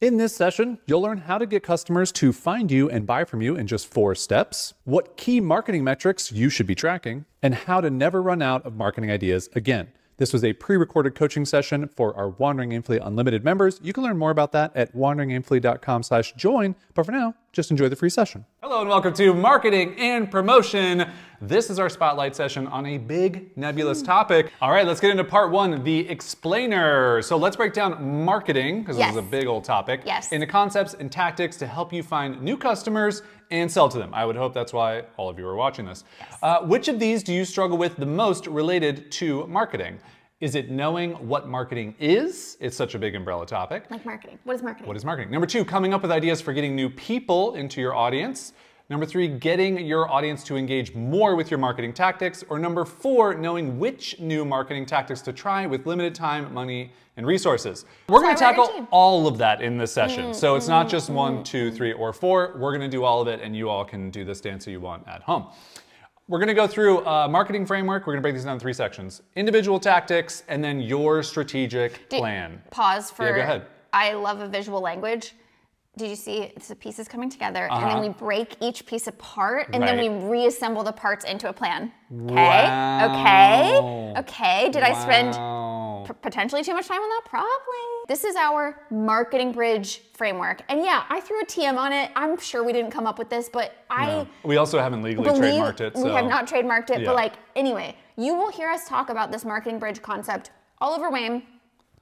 In this session, you'll learn how to get customers to find you and buy from you in just four steps, what key marketing metrics you should be tracking, and how to never run out of marketing ideas again. This was a pre-recorded coaching session for our Wandering Aimfully Unlimited members. You can learn more about that at wanderingaimfully.com slash join. But for now, just enjoy the free session. Hello and welcome to Marketing and Promotion. This is our spotlight session on a big nebulous topic. All right, let's get into part one, the explainer. So let's break down marketing, because Yes. this is a big old topic, Yes. into concepts and tactics to help you find new customers and sell to them. I would hope that's why all of you are watching this. Uh, which of these do you struggle with the most related to marketing? Is it knowing what marketing is? It's such a big umbrella topic. Like marketing. What is marketing? What is marketing? Number two, coming up with ideas for getting new people into your audience. Number three, getting your audience to engage more with your marketing tactics. Or number four, knowing which new marketing tactics to try with limited time, money, and resources. We're gonna That's why we're your tackle all of that in this session. So it's not just Mm-hmm. one, two, three, or four. We're gonna do all of it, and you all can do this dance that you want at home. We're gonna go through a marketing framework. We're gonna break these down in three sections individual tactics, and then your strategic Did- plan. Pause for. Yeah, go ahead. I love a visual language. Did you see the pieces coming together and Uh-huh. then we break each piece apart and then we reassemble the parts into a plan? Okay. Wow. Okay. Okay. Did I spend p- potentially too much time on that? Probably. This is our marketing bridge framework. And yeah, I threw a TM on it. I'm sure we didn't come up with this, but I No. We also haven't legally trademarked it. So. we have not trademarked it, Yeah. but like anyway, you will hear us talk about this marketing bridge concept all over WAIM.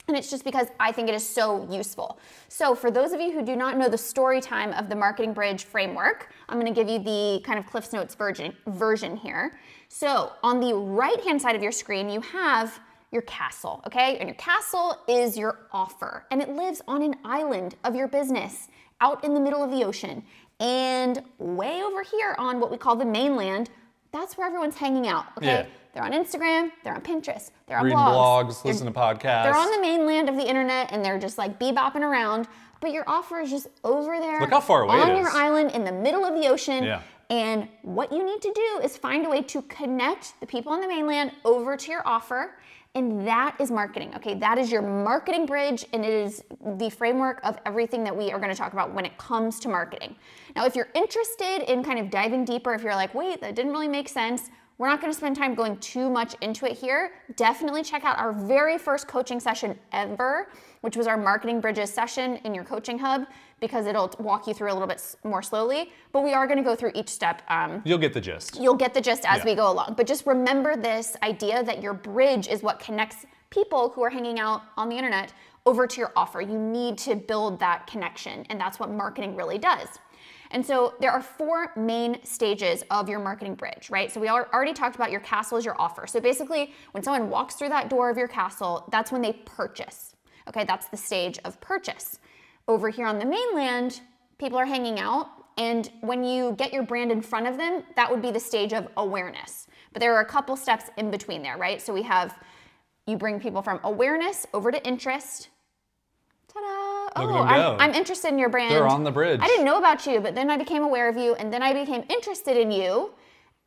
And it's just because I think it is so useful. So, for those of you who do not know the story time of the Marketing Bridge framework, I'm gonna give you the kind of Cliffs Notes version, version here. So, on the right hand side of your screen, you have your castle, okay? And your castle is your offer, and it lives on an island of your business out in the middle of the ocean. And way over here on what we call the mainland, that's where everyone's hanging out, okay? Yeah. They're on Instagram, they're on Pinterest, they're on Read blogs, blogs, listen to podcasts. they're on the mainland of the internet and they're just like bebopping around, but your offer is just over there. Look how far away on your is. island in the middle of the ocean. Yeah. And what you need to do is find a way to connect the people on the mainland over to your offer. And that is marketing. Okay, that is your marketing bridge, and it is the framework of everything that we are going to talk about when it comes to marketing. Now, if you're interested in kind of diving deeper, if you're like, wait, that didn't really make sense, we're not going to spend time going too much into it here. Definitely check out our very first coaching session ever, which was our marketing bridges session in your coaching hub, because it'll walk you through a little bit more slowly. But we are going to go through each step. Um, You'll get the gist. you'll get the gist as Yeah. we go along. But just remember this idea that your bridge is what connects people who are hanging out on the internet over to your offer. You need to build that connection, and that's what marketing really does. And so there are four main stages of your marketing bridge, right? So we already talked about your castle is your offer. So basically, when someone walks through that door of your castle, that's when they purchase. Okay, that's the stage of purchase. Over here on the mainland, people are hanging out, and when you get your brand in front of them, that would be the stage of awareness. But there are a couple steps in between there, right? So we have you bring people from awareness over to interest. Ta-da! Oh. I'm, I'm interested in your brand. They're on the bridge. I didn't know about you, but then I became aware of you, and then I became interested in you.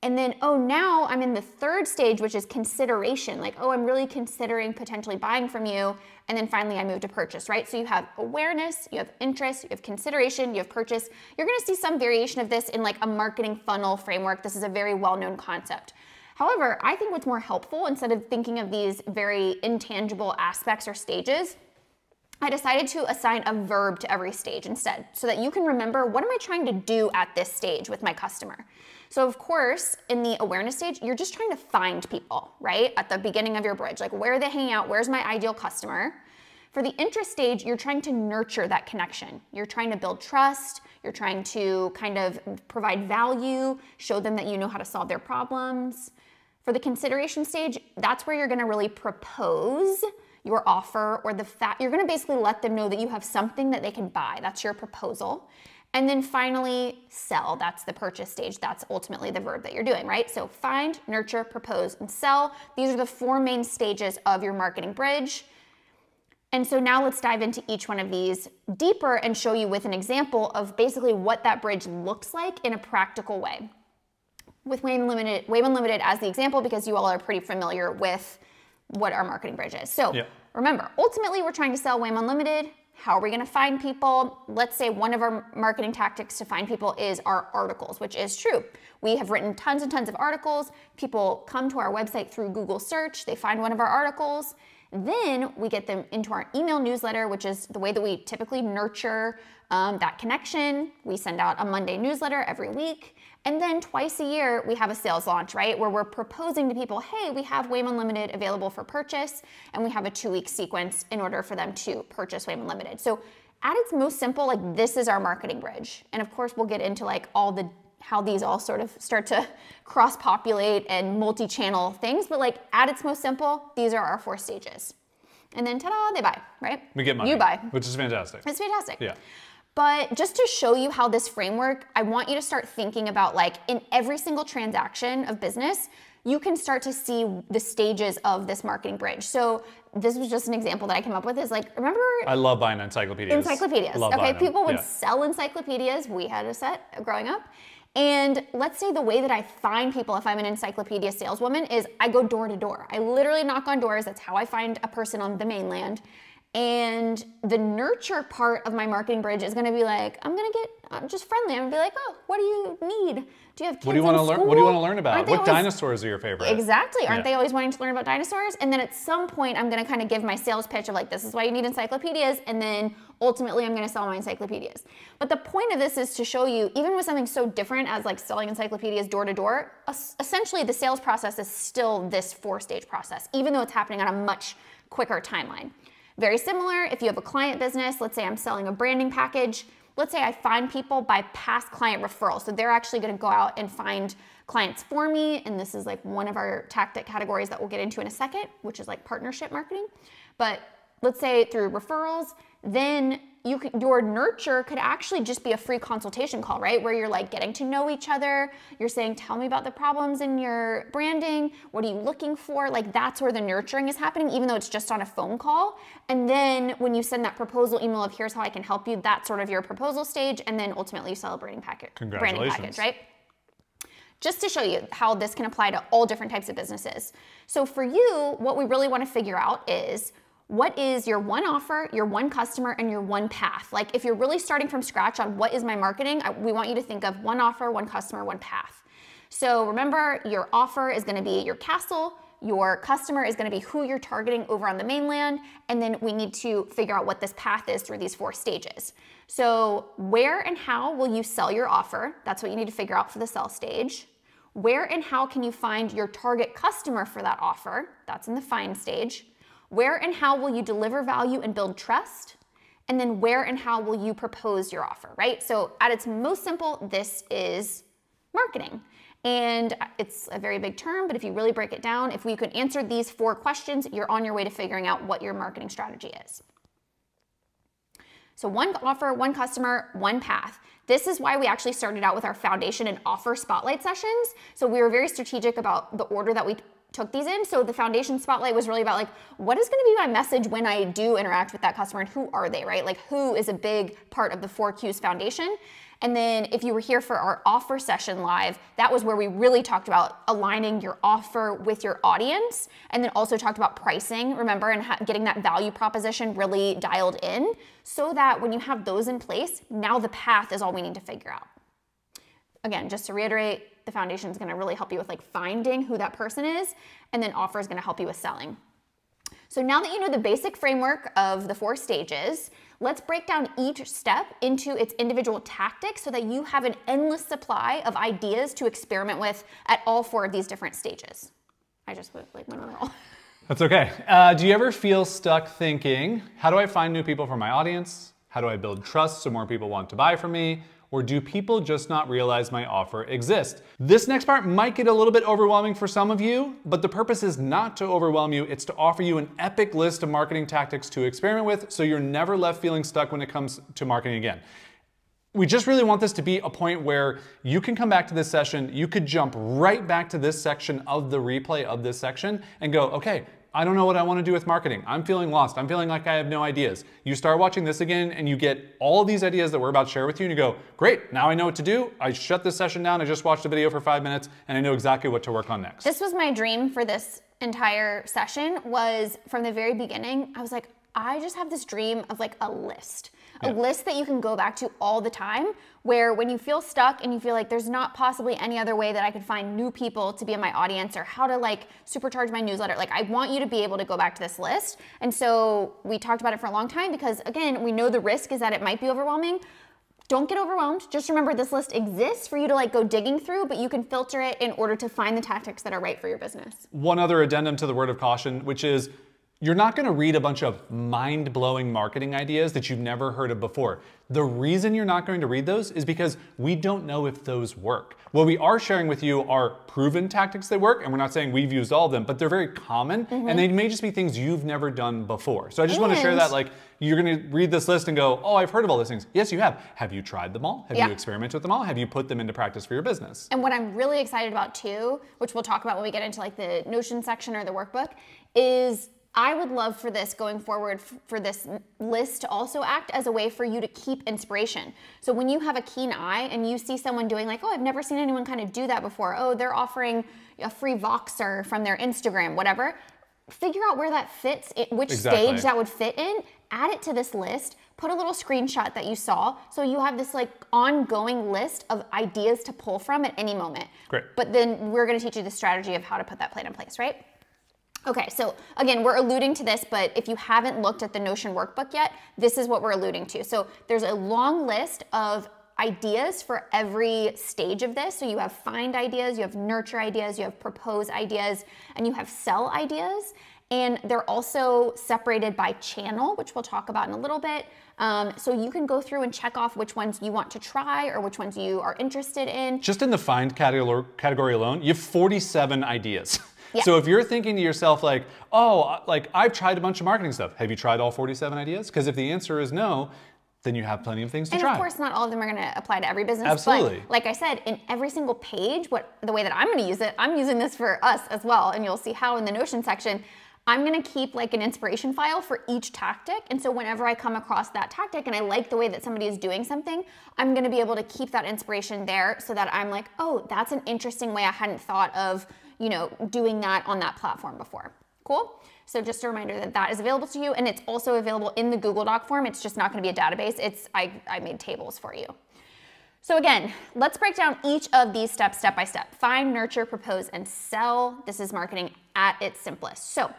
And then, oh, now I'm in the third stage, which is consideration. Like, oh, I'm really considering potentially buying from you. And then finally, I move to purchase, right? So you have awareness, you have interest, you have consideration, you have purchase. You're gonna see some variation of this in like a marketing funnel framework. This is a very well known concept. However, I think what's more helpful, instead of thinking of these very intangible aspects or stages, I decided to assign a verb to every stage instead so that you can remember what am I trying to do at this stage with my customer. So of course, in the awareness stage, you're just trying to find people, right? At the beginning of your bridge, like where are they hanging out? Where's my ideal customer? For the interest stage, you're trying to nurture that connection. You're trying to build trust. You're trying to kind of provide value, show them that you know how to solve their problems. For the consideration stage, that's where you're gonna really propose your offer or the fact you're gonna basically let them know that you have something that they can buy. That's your proposal. And then finally, sell. That's the purchase stage. That's ultimately the verb that you're doing, right? So find, nurture, propose, and sell. These are the four main stages of your marketing bridge. And so now let's dive into each one of these deeper and show you with an example of basically what that bridge looks like in a practical way. With WAIM Unlimited, WAIM Unlimited as the example because you all are pretty familiar with what our marketing bridge is. So Yeah. remember, ultimately we're trying to sell WAIM Unlimited. How are we gonna find people? Let's say one of our marketing tactics to find people is our articles, which is true. We have written tons and tons of articles. People come to our website through Google search, they find one of our articles. Then we get them into our email newsletter, which is the way that we typically nurture um, that connection. We send out a Monday newsletter every week. And then twice a year, we have a sales launch, right? Where we're proposing to people, hey, we have WAIM Unlimited available for purchase, and we have a two week sequence in order for them to purchase WAIM Unlimited. So at its most simple, like this is our marketing bridge. And of course, we'll get into like all the how these all sort of start to cross populate and multi channel things. But like at its most simple, these are our four stages. And then ta da, they buy, right? We get money. You buy. Which is fantastic. It's fantastic. Yeah. But just to show you how this framework, I want you to start thinking about like in every single transaction of business, you can start to see the stages of this marketing bridge. So this was just an example that I came up with is like, remember? I love buying encyclopedias. Encyclopedias. Love okay, people would Yeah. sell encyclopedias. We had a set growing up. And let's say the way that I find people if I'm an encyclopedia saleswoman is I go door to door. I literally knock on doors. That's how I find a person on the mainland. And the nurture part of my marketing bridge is going to be like, I'm going to get I'm just friendly. I'm going to be like, oh, what do you need? Do you have kids What do you want to learn? What do you want to learn about? What always- dinosaurs are your favorite? Exactly. Aren't Yeah. they always wanting to learn about dinosaurs? And then at some point, I'm going to kind of give my sales pitch of like, this is why you need encyclopedias. And then ultimately, I'm going to sell my encyclopedias. But the point of this is to show you, even with something so different as like selling encyclopedias door to door, essentially the sales process is still this four stage process, even though it's happening on a much quicker timeline. Very similar if you have a client business, let's say I'm selling a branding package. Let's say I find people by past client referral. So they're actually going to go out and find clients for me. And this is like one of our tactic categories that we'll get into in a second, which is like partnership marketing. But let's say through referrals, then you could, your nurture could actually just be a free consultation call, right? Where you're like getting to know each other. You're saying, tell me about the problems in your branding. What are you looking for? Like that's where the nurturing is happening, even though it's just on a phone call. And then when you send that proposal email of here's how I can help you, that's sort of your proposal stage. And then ultimately you sell a branding package, branding package, right? just to show you how this can apply to all different types of businesses. So for you, what we really want to figure out is what is your one offer, your one customer, and your one path? Like if you're really starting from scratch on what is my marketing, we want you to think of one offer, one customer, one path. So remember, your offer is going to be your castle. Your customer is going to be who you're targeting over on the mainland. And then we need to figure out what this path is through these four stages. So, where and how will you sell your offer? That's what you need to figure out for the sell stage. Where and how can you find your target customer for that offer? That's in the find stage. Where and how will you deliver value and build trust? And then where and how will you propose your offer, right? So, at its most simple, this is marketing. And it's a very big term, but if you really break it down, if we could answer these four questions, you're on your way to figuring out what your marketing strategy is. So, one offer, one customer, one path. This is why we actually started out with our foundation and offer spotlight sessions. So, we were very strategic about the order that we took these in. So, the foundation spotlight was really about like, what is gonna be my message when I do interact with that customer and who are they, right? Like, who is a big part of the 4Qs foundation. And then if you were here for our offer session live, that was where we really talked about aligning your offer with your audience and then also talked about pricing, remember, and getting that value proposition really dialed in so that when you have those in place, now the path is all we need to figure out. Again, just to reiterate, the foundation is going to really help you with like finding who that person is and then offer is going to help you with selling. So now that you know the basic framework of the four stages, let's break down each step into its individual tactics so that you have an endless supply of ideas to experiment with at all four of these different stages. I just went, like went on a roll. That's okay. Uh, do you ever feel stuck thinking, how do I find new people for my audience? How do I build trust so more people want to buy from me? Or do people just not realize my offer exists? This next part might get a little bit overwhelming for some of you, but the purpose is not to overwhelm you, it's to offer you an epic list of marketing tactics to experiment with so you're never left feeling stuck when it comes to marketing again. We just really want this to be a point where you can come back to this session, you could jump right back to this section of the replay of this section and go, okay, I don't know what I want to do with marketing. I'm feeling lost. I'm feeling like I have no ideas. You start watching this again and you get all these ideas that we're about to share with you and you go, great, now I know what to do. I shut this session down. I just watched a video for five minutes and I know exactly what to work on next. This was my dream for this entire session was from the very beginning. I was like, I just have this dream of like a list, a list that you can go back to all the time. Where when you feel stuck and you feel like there's not possibly any other way that I could find new people to be in my audience or how to like supercharge my newsletter, like I want you to be able to go back to this list. And so we talked about it for a long time because again, we know the risk is that it might be overwhelming. Don't get overwhelmed. Just remember this list exists for you to like go digging through, but you can filter it in order to find the tactics that are right for your business. One other addendum to the word of caution, which is you're not gonna read a bunch of mind blowing marketing ideas that you've never heard of before. The reason you're not going to read those is because we don't know if those work. What we are sharing with you are proven tactics that work, and we're not saying we've used all of them, but they're very common, mm-hmm. and they may just be things you've never done before. So I just and want to share that, like, you're gonna read this list and go, oh, I've heard of all these things. Yes, you have. Have you tried them all? Have yeah. you experimented with them all? Have you put them into practice for your business? And what I'm really excited about too, which we'll talk about when we get into like the Notion section or the workbook, is I would love for this going forward for this list to also act as a way for you to keep inspiration. So when you have a keen eye and you see someone doing like, oh, I've never seen anyone kind of do that before. Oh, they're offering a free Voxer from their Instagram, whatever. Figure out where that fits, which exactly. stage that would fit in, add it to this list, put a little screenshot that you saw. So you have this like ongoing list of ideas to pull from at any moment. Great. But then we're gonna teach you the strategy of how to put that plan in place, right? Okay, so again, we're alluding to this, but if you haven't looked at the Notion workbook yet, this is what we're alluding to. So there's a long list of ideas for every stage of this. So you have find ideas, you have nurture ideas, you have propose ideas, and you have sell ideas. And they're also separated by channel, which we'll talk about in a little bit. Um, so you can go through and check off which ones you want to try or which ones you are interested in. Just in the find category alone, you have 47 ideas. Yeah. So if you're thinking to yourself like, oh, like I've tried a bunch of marketing stuff. Have you tried all 47 ideas? Because if the answer is no, then you have plenty of things to and try. And of course, not all of them are going to apply to every business. Absolutely. But like I said, in every single page, what the way that I'm going to use it, I'm using this for us as well, and you'll see how in the Notion section. I'm gonna keep like an inspiration file for each tactic. And so whenever I come across that tactic and I like the way that somebody is doing something, I'm gonna be able to keep that inspiration there so that I'm like, oh, that's an interesting way I hadn't thought of you know, doing that on that platform before. Cool? So just a reminder that that is available to you and it's also available in the Google Doc form. It's just not gonna be a database. It's, I, I made tables for you. So again, let's break down each of these steps step by step. Find, nurture, propose, and sell. This is marketing at its simplest. So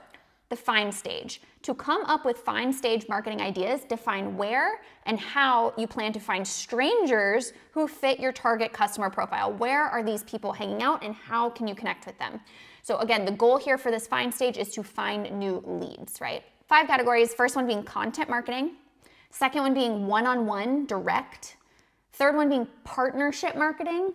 the find stage. To come up with find stage marketing ideas, define where and how you plan to find strangers who fit your target customer profile. Where are these people hanging out and how can you connect with them? So again, the goal here for this find stage is to find new leads, right? Five categories. First one being content marketing. Second one being one-on-one -on -one direct. Third one being partnership marketing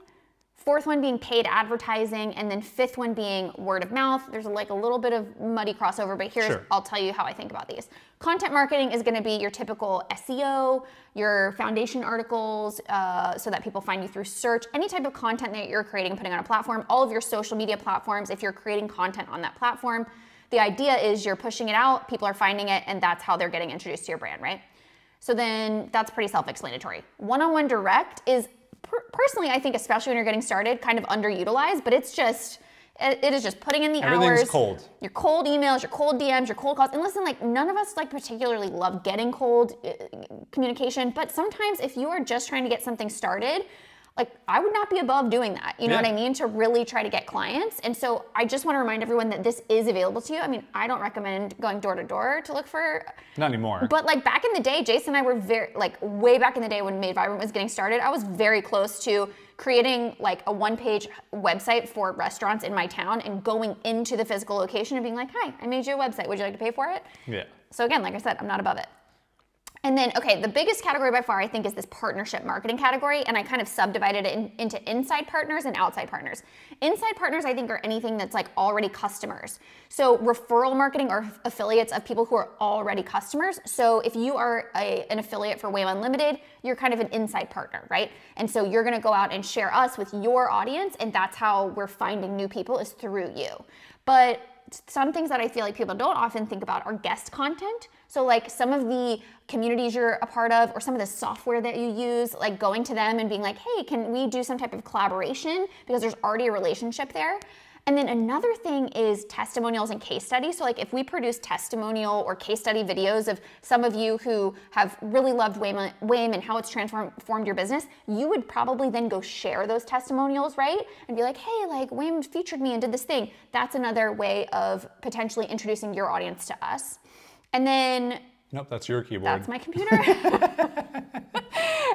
fourth one being paid advertising, and then fifth one being word of mouth. There's like a little bit of muddy crossover, but here's, sure. I'll tell you how I think about these. Content marketing is gonna be your typical SEO, your foundation articles, uh, so that people find you through search, any type of content that you're creating and putting on a platform, all of your social media platforms, if you're creating content on that platform, the idea is you're pushing it out, people are finding it, and that's how they're getting introduced to your brand, right? So then that's pretty self-explanatory. One-on-one direct is per personally, I think, especially when you're getting started, kind of underutilized, but it's just, it is just putting in the Everything's hours. cold. Your cold emails, your cold DMs, your cold calls. And listen, like none of us like particularly love getting cold uh, communication, but sometimes if you are just trying to get something started, like I would not be above doing that. You know yeah. what I mean? To really try to get clients. And so I just want to remind everyone that this is available to you. I mean, I don't recommend going door to door to look for not anymore. But like back in the day, Jason and I were very like way back in the day when Made Vibrant was getting started, I was very close to creating like a one-page website for restaurants in my town and going into the physical location and being like, "Hi, I made you a website. Would you like to pay for it?" Yeah. So again, like I said, I'm not above it. And then, okay, the biggest category by far, I think, is this partnership marketing category. And I kind of subdivided it in, into inside partners and outside partners. Inside partners, I think, are anything that's like already customers. So referral marketing or affiliates of people who are already customers. So if you are a, an affiliate for WAIM Unlimited, you're kind of an inside partner, right? And so you're gonna go out and share us with your audience. And that's how we're finding new people is through you. But some things that I feel like people don't often think about are guest content. So like some of the communities you're a part of or some of the software that you use, like going to them and being like, hey, can we do some type of collaboration because there's already a relationship there. And then another thing is testimonials and case studies. So, like if we produce testimonial or case study videos of some of you who have really loved WAIM and how it's transformed your business, you would probably then go share those testimonials, right? And be like, hey, like WAIM featured me and did this thing. That's another way of potentially introducing your audience to us. And then Nope, that's your keyboard. That's my computer.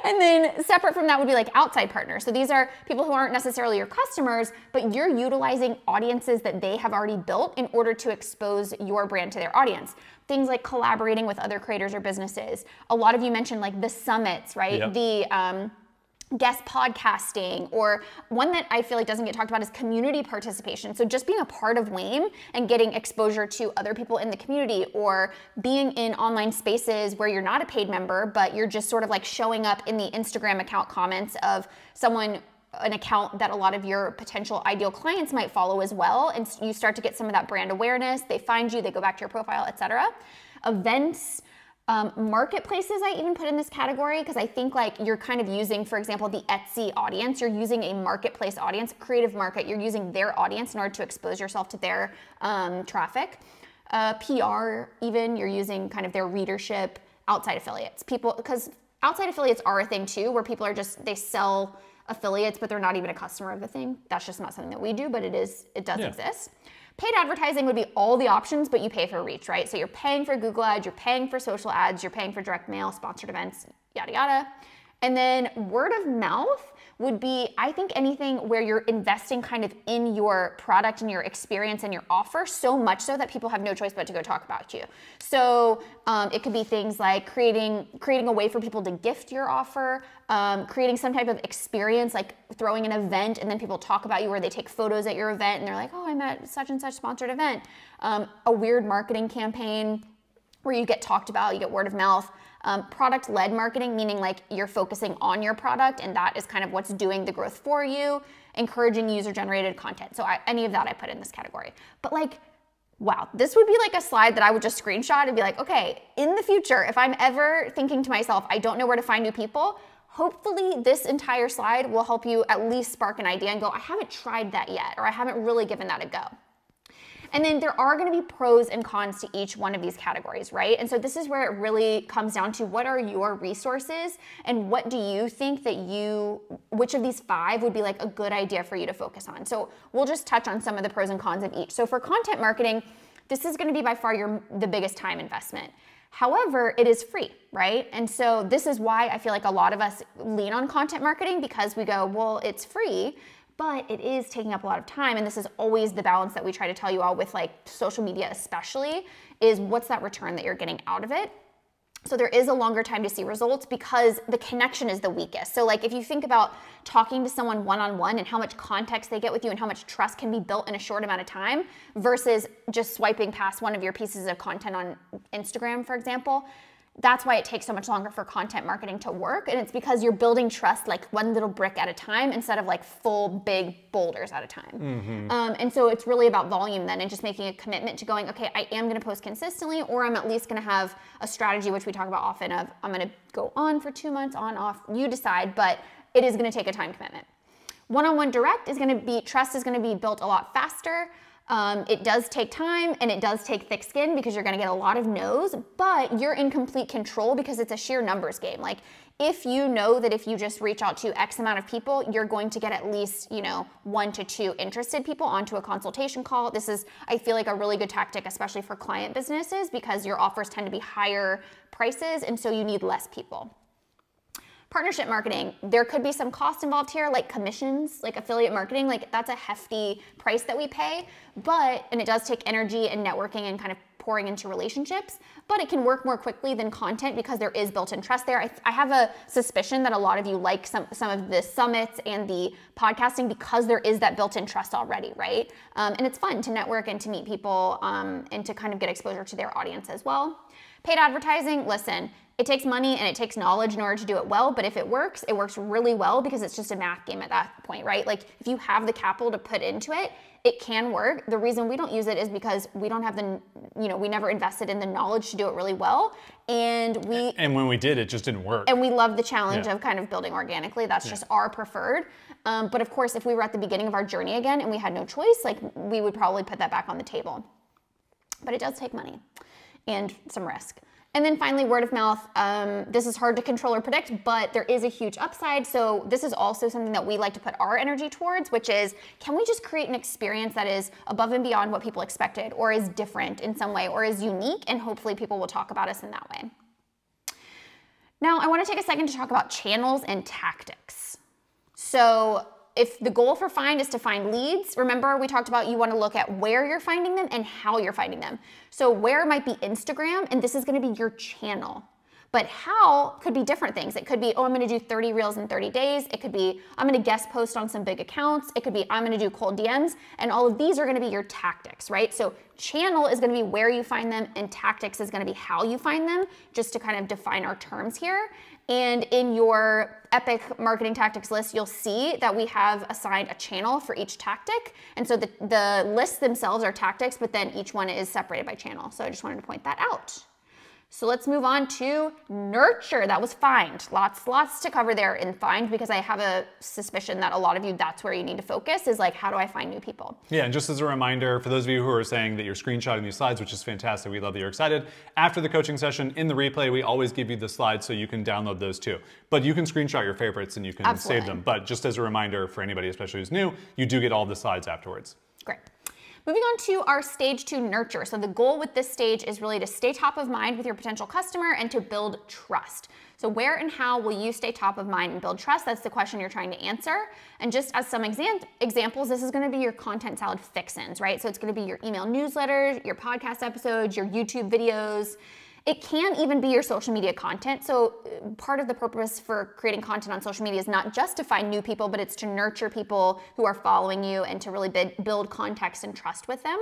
and then separate from that would be like outside partners. So these are people who aren't necessarily your customers, but you're utilizing audiences that they have already built in order to expose your brand to their audience. Things like collaborating with other creators or businesses. A lot of you mentioned like the summits, right? Yep. The um, guest podcasting or one that I feel like doesn't get talked about is community participation. So just being a part of WAIM and getting exposure to other people in the community or being in online spaces where you're not a paid member, but you're just sort of like showing up in the Instagram account comments of someone an account that a lot of your potential ideal clients might follow as well and you start to get some of that brand awareness they find you they go back to your profile etc events um, marketplaces, I even put in this category because I think like you're kind of using, for example, the Etsy audience. You're using a marketplace audience, creative market. You're using their audience in order to expose yourself to their um, traffic. Uh, PR, even you're using kind of their readership outside affiliates. People, because outside affiliates are a thing too, where people are just they sell affiliates, but they're not even a customer of the thing. That's just not something that we do, but it is it does yeah. exist. Paid advertising would be all the options, but you pay for reach, right? So you're paying for Google ads, you're paying for social ads, you're paying for direct mail, sponsored events, yada, yada. And then word of mouth would be, I think, anything where you're investing kind of in your product and your experience and your offer so much so that people have no choice but to go talk about you. So um, it could be things like creating creating a way for people to gift your offer, um, creating some type of experience, like throwing an event and then people talk about you or they take photos at your event and they're like, oh, I'm at such and such sponsored event. Um, a weird marketing campaign where you get talked about, you get word of mouth. Um, product led marketing, meaning like you're focusing on your product and that is kind of what's doing the growth for you, encouraging user generated content. So I, any of that I put in this category. But like, wow, this would be like a slide that I would just screenshot and be like, okay, in the future, if I'm ever thinking to myself, I don't know where to find new people, hopefully this entire slide will help you at least spark an idea and go, I haven't tried that yet, or I haven't really given that a go. And then there are going to be pros and cons to each one of these categories, right? And so this is where it really comes down to what are your resources and what do you think that you, which of these five would be like a good idea for you to focus on? So we'll just touch on some of the pros and cons of each. So for content marketing, this is going to be by far your the biggest time investment. However, it is free, right? And so this is why I feel like a lot of us lean on content marketing because we go, well, it's free but it is taking up a lot of time and this is always the balance that we try to tell you all with like social media especially is what's that return that you're getting out of it so there is a longer time to see results because the connection is the weakest. So like if you think about talking to someone one-on-one and how much context they get with you and how much trust can be built in a short amount of time versus just swiping past one of your pieces of content on Instagram, for example, that's why it takes so much longer for content marketing to work. And it's because you're building trust like one little brick at a time instead of like full big boulders at a time. Mm-hmm. Um, and so it's really about volume then and just making a commitment to going, okay, I am going to post consistently, or I'm at least going to have a strategy, which we talk about often of I'm going to go on for two months, on, off, you decide, but it is going to take a time commitment. One on one direct is going to be, trust is going to be built a lot faster. Um, it does take time and it does take thick skin because you're gonna get a lot of no's, but you're in complete control because it's a sheer numbers game. Like if you know that if you just reach out to X amount of people, you're going to get at least, you know, one to two interested people onto a consultation call. This is, I feel like a really good tactic, especially for client businesses because your offers tend to be higher prices and so you need less people. Partnership marketing, there could be some cost involved here, like commissions, like affiliate marketing, like that's a hefty price that we pay, but, and it does take energy and networking and kind of pouring into relationships, but it can work more quickly than content because there is built-in trust there. I, I, have a suspicion that a lot of you like some, some of the summits and the podcasting because there is that built-in trust already, right? Um, and it's fun to network and to meet people um, and to kind of get exposure to their audience as well. Paid advertising, listen, it takes money and it takes knowledge in order to do it well, but if it works, it works really well because it's just a math game at that point, right? Like if you have the capital to put into it, it can work. The reason we don't use it is because we don't have the, you know, we never invested in the knowledge to do it really well. And we. And when we did, it just didn't work. And we love the challenge yeah. of kind of building organically. That's yeah. just our preferred. Um, but of course, if we were at the beginning of our journey again and we had no choice, like we would probably put that back on the table. But it does take money and some risk. And then finally, word of mouth. Um, this is hard to control or predict, but there is a huge upside. So this is also something that we like to put our energy towards, which is, can we just create an experience that is above and beyond what people expected or is different in some way or is unique? And hopefully people will talk about us in that way. Now, I wanna take a second to talk about channels and tactics. So if the goal for find is to find leads, remember we talked about you want to look at where you're finding them and how you're finding them. So where might be Instagram and this is going to be your channel. But how could be different things. It could be, oh, I'm gonna do 30 reels in 30 days. It could be, I'm gonna guest post on some big accounts. It could be, I'm gonna do cold DMs. And all of these are gonna be your tactics, right? So channel is gonna be where you find them and tactics is gonna be how you find them, just to kind of define our terms here. And in your Epic marketing tactics list, you'll see that we have assigned a channel for each tactic. And so the, the lists themselves are tactics, but then each one is separated by channel. So I just wanted to point that out. So let's move on to nurture. That was find. Lots, lots to cover there in find because I have a suspicion that a lot of you, that's where you need to focus is like, how do I find new people? Yeah, and just as a reminder, for those of you who are saying that you're screenshotting these slides, which is fantastic, we love that you're excited. After the coaching session, in the replay, we always give you the slides so you can download those too. But you can screenshot your favorites and you can Absolutely. save them. But just as a reminder for anybody, especially who's new, you do get all the slides afterwards. Great. Moving on to our stage two nurture. So the goal with this stage is really to stay top of mind with your potential customer and to build trust. So where and how will you stay top of mind and build trust? That's the question you're trying to answer. And just as some exam examples, this is gonna be your content salad fixins, right? So it's gonna be your email newsletters, your podcast episodes, your YouTube videos, it can even be your social media content. So uh, part of the purpose for creating content on social media is not just to find new people, but it's to nurture people who are following you and to really build context and trust with them.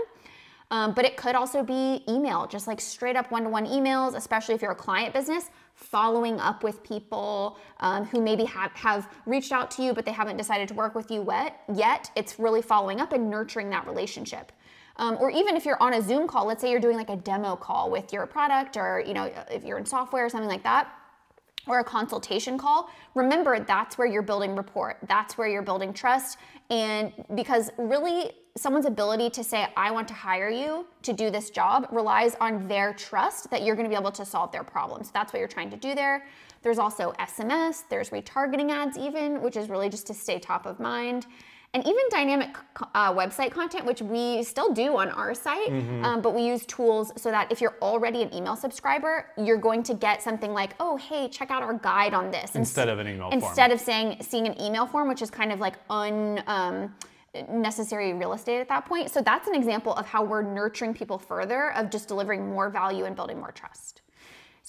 Um, but it could also be email, just like straight up one-to-one emails, especially if you're a client business, following up with people um, who maybe have, have reached out to you, but they haven't decided to work with you yet. It's really following up and nurturing that relationship. Um, or even if you're on a Zoom call, let's say you're doing like a demo call with your product or, you know, if you're in software or something like that, or a consultation call, remember that's where you're building rapport. That's where you're building trust. And because really someone's ability to say, I want to hire you to do this job relies on their trust that you're gonna be able to solve their problems. That's what you're trying to do there. There's also SMS, there's retargeting ads even, which is really just to stay top of mind and even dynamic uh, website content, which we still do on our site, mm-hmm. um, but we use tools so that if you're already an email subscriber, you're going to get something like, oh, hey, check out our guide on this. Instead of an email form Instead form. of saying, seeing an email form, which is kind of like un... Um, necessary real estate at that point. So that's an example of how we're nurturing people further of just delivering more value and building more trust.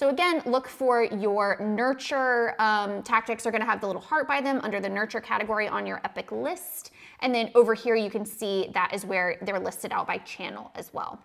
So again, look for your nurture um, tactics are gonna have the little heart by them under the nurture category on your Epic list. And then over here, you can see that is where they're listed out by channel as well.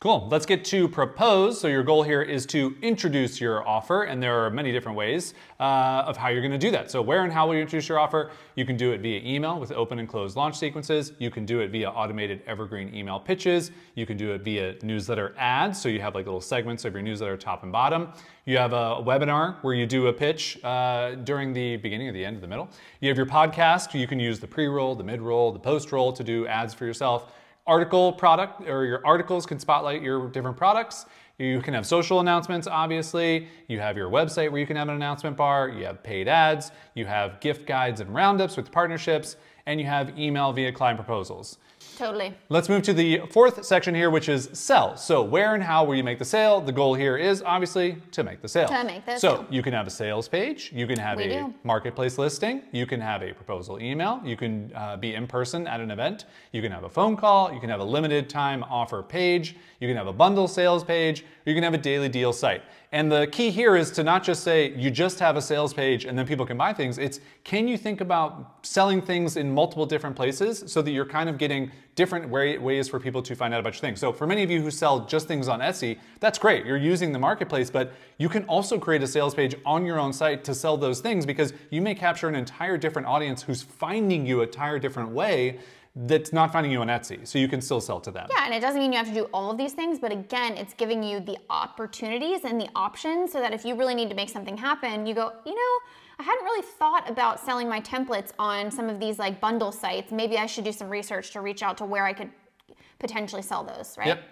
Cool. Let's get to propose. So your goal here is to introduce your offer, and there are many different ways uh, of how you're going to do that. So where and how will you introduce your offer? You can do it via email with open and closed launch sequences. You can do it via automated evergreen email pitches. You can do it via newsletter ads. So you have like little segments of your newsletter top and bottom. You have a webinar where you do a pitch uh, during the beginning or the end or the middle. You have your podcast. You can use the pre-roll, the mid-roll, the post-roll to do ads for yourself article product or your articles can spotlight your different products. You can have social announcements, obviously. You have your website where you can have an announcement bar. You have paid ads. You have gift guides and roundups with partnerships. And you have email via client proposals. Totally. Let's move to the fourth section here, which is sell. So where and how will you make the sale? The goal here is obviously to make the sale. To make the so sale. you can have a sales page, you can have we a do. marketplace listing, you can have a proposal email, you can uh, be in person at an event, you can have a phone call, you can have a limited time offer page, you can have a bundle sales page, you can have a daily deal site. And the key here is to not just say you just have a sales page and then people can buy things. It's can you think about selling things in multiple different places so that you're kind of getting different way, ways for people to find out about your things. So for many of you who sell just things on Etsy, that's great. You're using the marketplace, but you can also create a sales page on your own site to sell those things because you may capture an entire different audience who's finding you a entire different way that's not finding you on Etsy, so you can still sell to them. Yeah, and it doesn't mean you have to do all of these things, but again, it's giving you the opportunities and the options so that if you really need to make something happen, you go, you know, I hadn't really thought about selling my templates on some of these like bundle sites. Maybe I should do some research to reach out to where I could potentially sell those, right? Yep.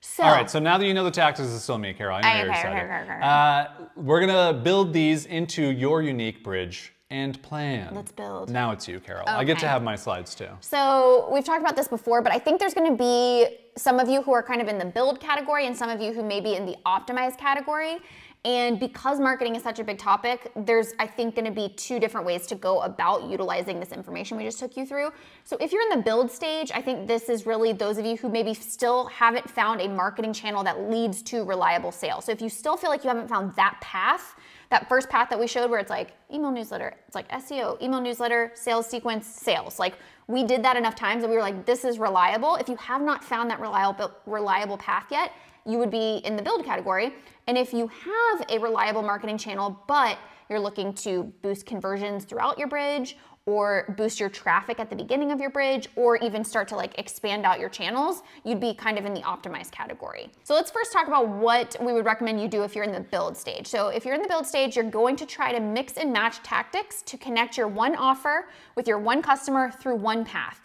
So, All right, so now that you know the taxes, is still me, Carol. I know Okay, you're excited. okay, okay, okay. Uh, we're gonna build these into your unique bridge and plan. Let's build. Now it's you, Carol. I get to have my slides too. So we've talked about this before, but I think there's going to be some of you who are kind of in the build category and some of you who may be in the optimize category. And because marketing is such a big topic, there's, I think, going to be two different ways to go about utilizing this information we just took you through. So if you're in the build stage, I think this is really those of you who maybe still haven't found a marketing channel that leads to reliable sales. So if you still feel like you haven't found that path, that first path that we showed where it's like email newsletter, it's like SEO, email newsletter, sales sequence, sales. Like we did that enough times that we were like, this is reliable. If you have not found that reliable, reliable path yet, you would be in the build category. And if you have a reliable marketing channel, but you're looking to boost conversions throughout your bridge or boost your traffic at the beginning of your bridge or even start to like expand out your channels, you'd be kind of in the optimized category. So let's first talk about what we would recommend you do if you're in the build stage. So if you're in the build stage, you're going to try to mix and match tactics to connect your one offer with your one customer through one path.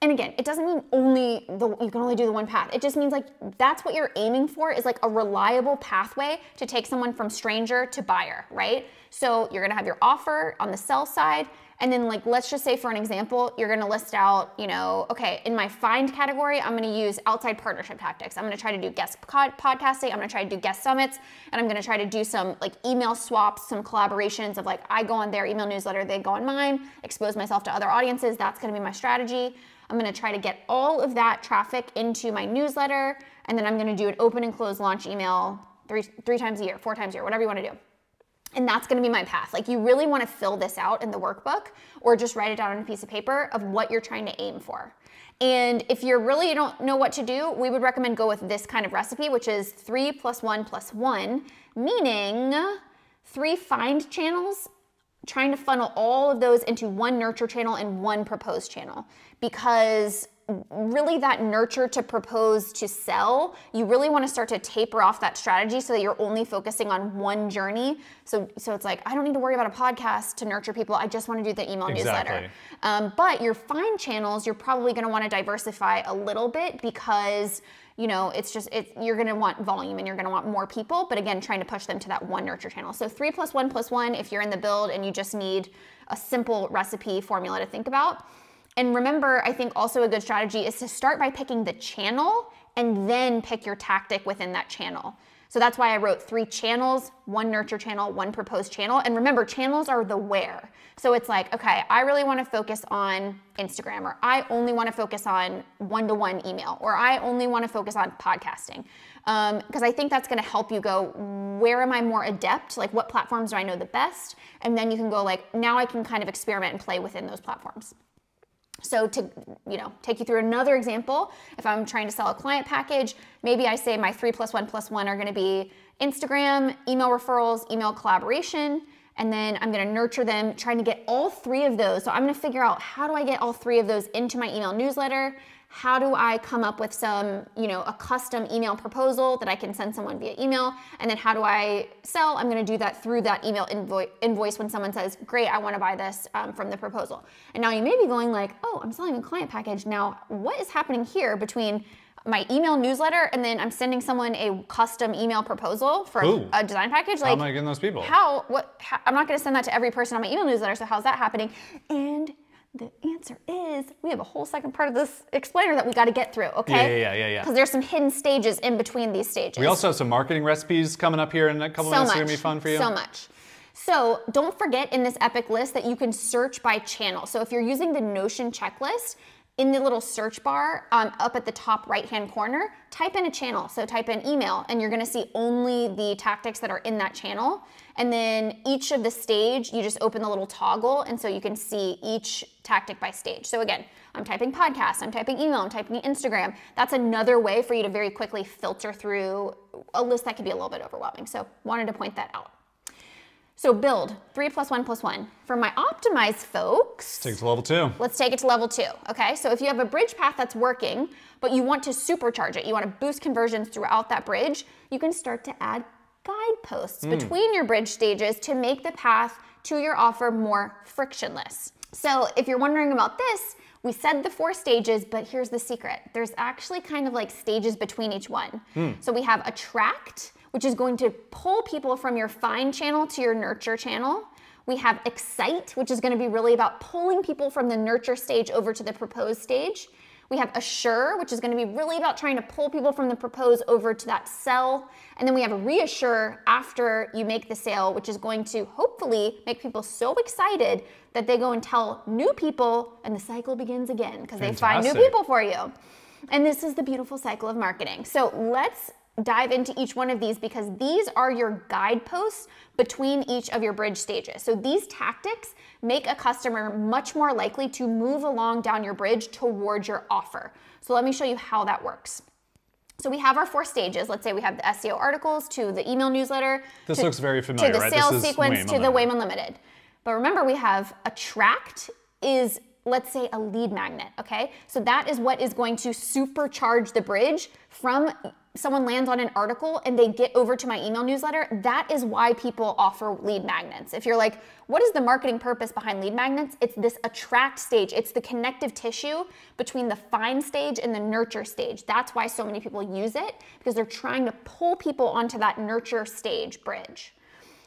And again, it doesn't mean only the you can only do the one path. It just means like that's what you're aiming for is like a reliable pathway to take someone from stranger to buyer, right? So you're gonna have your offer on the sell side, and then like let's just say for an example, you're gonna list out, you know, okay, in my find category, I'm gonna use outside partnership tactics. I'm gonna try to do guest pod- podcasting, I'm gonna try to do guest summits, and I'm gonna try to do some like email swaps, some collaborations of like I go on their email newsletter, they go on mine, expose myself to other audiences. That's gonna be my strategy. I'm gonna try to get all of that traffic into my newsletter, and then I'm gonna do an open and close launch email three, three times a year, four times a year, whatever you wanna do. And that's gonna be my path. Like you really wanna fill this out in the workbook or just write it down on a piece of paper of what you're trying to aim for. And if you're really don't know what to do, we would recommend go with this kind of recipe, which is three plus one plus one, meaning three find channels trying to funnel all of those into one nurture channel and one propose channel because really that nurture to propose to sell. You really want to start to taper off that strategy so that you're only focusing on one journey. So so it's like i don't need to worry about a podcast to nurture people. I just want to do the email Exactly. newsletter um, but your find channels you're probably going to want to diversify a little bit because you know it's just it, you're going to want volume and you're going to want more people but again trying to push them to that one nurture channel. So three plus one plus one if you're in the build and you just need a simple recipe formula to think about and remember, I think also a good strategy is to start by picking the channel and then pick your tactic within that channel. So that's why I wrote three channels, one nurture channel, one proposed channel. And remember, channels are the where. So it's like, okay, I really want to focus on Instagram, or I only want to focus on one to one email, or I only want to focus on podcasting. Um, because I think that's going to help you go, where am I more adept? Like, what platforms do I know the best? And then you can go, like, now I can kind of experiment and play within those platforms. So to you know take you through another example, if I'm trying to sell a client package, maybe I say my three plus one plus one are going to be Instagram, email referrals, email collaboration, and then I'm going to nurture them, trying to get all three of those. So I'm going to figure out how do I get all three of those into my email newsletter. How do I come up with some, you know, a custom email proposal that I can send someone via email? And then how do I sell? I'm gonna do that through that email invo- invoice when someone says, great, I wanna buy this um, from the proposal. And now you may be going like, oh, I'm selling a client package. Now, what is happening here between my email newsletter and then I'm sending someone a custom email proposal for Ooh. a design package? Like, How am I getting those people? how, what, how, I'm not gonna send that to every person on my email newsletter, so how's that happening? And the answer is we have a whole second part of this explainer that we got to get through, okay? Yeah, yeah, yeah, yeah. Because there's some hidden stages in between these stages. We also have some marketing recipes coming up here in a couple so minutes. much. They're gonna be fun for you. So much. So don't forget in this epic list that you can search by channel. So if you're using the Notion checklist, in the little search bar um, up at the top right hand corner, type in a channel. So type in email and you're gonna see only the tactics that are in that channel. And then each of the stage, you just open the little toggle and so you can see each tactic by stage. So again, I'm typing podcast, I'm typing email, I'm typing Instagram. That's another way for you to very quickly filter through a list that could be a little bit overwhelming. So wanted to point that out. So build, three plus one plus one. For my optimized folks, take it to level two. Let's take it to level two, okay? So if you have a bridge path that's working, but you want to supercharge it, you want to boost conversions throughout that bridge, you can start to add guideposts mm. between your bridge stages to make the path to your offer more frictionless. So if you're wondering about this, we said the four stages, but here's the secret. There's actually kind of like stages between each one. Mm. So we have attract, which is going to pull people from your find channel to your nurture channel. We have excite, which is going to be really about pulling people from the nurture stage over to the propose stage. We have assure, which is going to be really about trying to pull people from the propose over to that sell. And then we have reassure after you make the sale, which is going to hopefully make people so excited that they go and tell new people and the cycle begins again because they find new people for you. And this is the beautiful cycle of marketing. So let's dive into each one of these because these are your guideposts between each of your bridge stages. So these tactics make a customer much more likely to move along down your bridge towards your offer. So let me show you how that works. So we have our four stages. Let's say we have the SEO articles to the email newsletter. This to, looks very familiar, To the right? sales sequence to the WAIM Unlimited. But remember we have attract is let's say a lead magnet, okay? So that is what is going to supercharge the bridge from someone lands on an article and they get over to my email newsletter, that is why people offer lead magnets. If you're like, what is the marketing purpose behind lead magnets? It's this attract stage. It's the connective tissue between the find stage and the nurture stage. That's why so many people use it because they're trying to pull people onto that nurture stage bridge.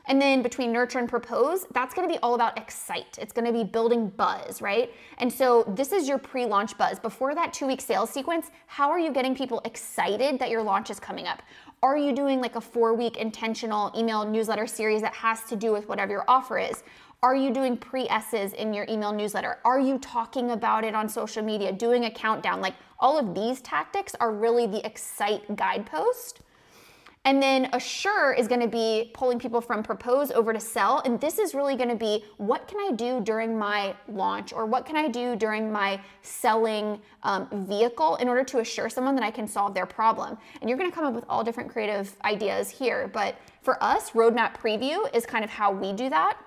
And then between nurture and propose, that's gonna be all about excite. It's gonna be building buzz, right? And so this is your pre launch buzz. Before that two week sales sequence, how are you getting people excited that your launch is coming up? Are you doing like a four week intentional email newsletter series that has to do with whatever your offer is? Are you doing pre S's in your email newsletter? Are you talking about it on social media, doing a countdown? Like all of these tactics are really the excite guidepost and then assure is gonna be pulling people from propose over to sell. And this is really gonna be what can I do during my launch or what can I do during my selling um, vehicle in order to assure someone that I can solve their problem. And you're gonna come up with all different creative ideas here. But for us, roadmap preview is kind of how we do that.